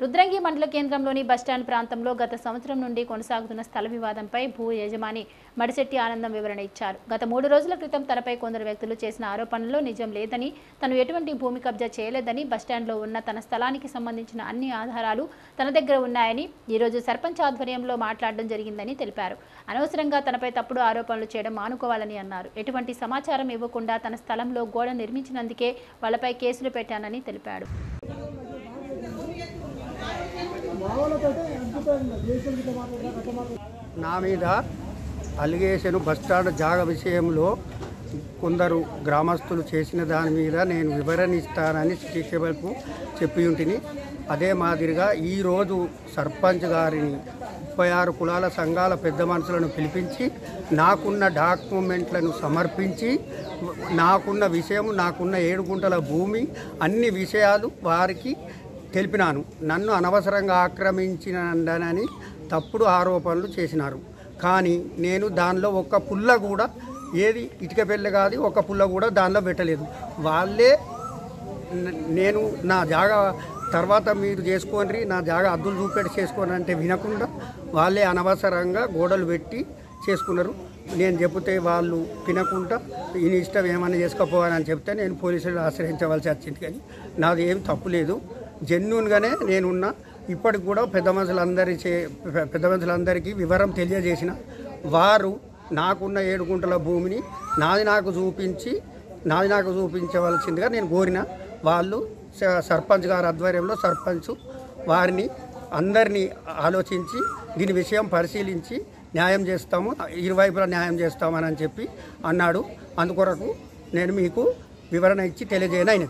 రుద్రంగి మండల కేంద్రంలోని బస్టాండ్ ప్రాంతంలో గత సంవత్సరం నుండి కొనసాగుతున్న స్థల వివాదంపై భూ యజమాని మడిశెట్టి ఆనందం వివరణ ఇచ్చారు. గత మూడు రోజుల క్రితం తనపై కొందరు వ్యక్తులు చేసిన ఆరోపణల్లో నిజం లేదని తను ఎటువంటి భూమి కబ్జా చేయలేదని బస్టాండ్లో ఉన్న తన స్థలానికి సంబంధించిన అన్ని ఆధారాలు తన దగ్గర ఉన్నాయని ఈరోజు సర్పంచ్ ఆధ్వర్యంలో మాట్లాడడం జరిగిందని తెలిపారు. అనవసరంగా తనపై తప్పుడు ఆరోపణలు చేయడం మానుకోవాలని అన్నారు. ఎటువంటి సమాచారం ఇవ్వకుండా తన స్థలంలో గోడ నిర్మించినందుకే వాళ్ళపై కేసులు పెట్టానని తెలిపాడు. నా మీద అలిగేషన్ బస్టాండ్ జాగ విషయంలో కొందరు గ్రామస్తులు చేసిన దాని మీద నేను వివరణ ఇస్తానని సిటీ చెప్పి ఉంటిని అదే మాదిరిగా ఈరోజు సర్పంచ్ గారిని ముప్పై ఆరు కులాల సంఘాల పెద్ద మనుషులను పిలిపించి నాకున్న డాక్యుమెంట్లను సమర్పించి నాకున్న విషయం నాకున్న ఏడు గుంటల భూమి అన్ని విషయాలు వారికి తెలిపినాను. నన్ను అనవసరంగా ఆక్రమించినని తప్పుడు ఆరోపణలు చేసినారు. కానీ నేను దానిలో ఒక్క పుల్ల కూడా ఏది ఇటుక పెళ్ళి కాదు ఒక పుల్ల కూడా దానిలో పెట్టలేదు. వాళ్ళే నేను నా జాగా తర్వాత మీరు చేసుకోండి నా జాగా అద్దులు చూపెట్టి చేసుకోని అంటే వినకుండా వాళ్ళే అనవసరంగా గోడలు పెట్టి చేసుకున్నారు. నేను చెబితే వాళ్ళు వినకుండా ఈయన ఇష్టం ఏమైనా చేసుకోపోవాలని చెప్తే నేను పోలీసులు ఆశ్రయించవలసి వచ్చింది కానీ నాది ఏం తప్పు లేదు. జెన్యున్గానే నేనున్నా. ఇప్పటికి కూడా పెద్ద మనుషులందరి చే పెద్ద మనుషులందరికీ వివరం తెలియజేసిన వారు నాకున్న ఏడు గుంటల భూమిని నాది నాకు చూపించి నాది నాకు చూపించవలసిందిగా నేను కోరిన వాళ్ళు స- సర్పంచ్ గారి ఆధ్వర్యంలో సర్పంచ్ వారిని అందరినీ ఆలోచించి దీని విషయం పరిశీలించి న్యాయం చేస్తాము ఇరువైపులా న్యాయం చేస్తామని చెప్పి అన్నాడు. అందుకొరకు నేను మీకు వివరణ ఇచ్చి తెలియజేయనైనది.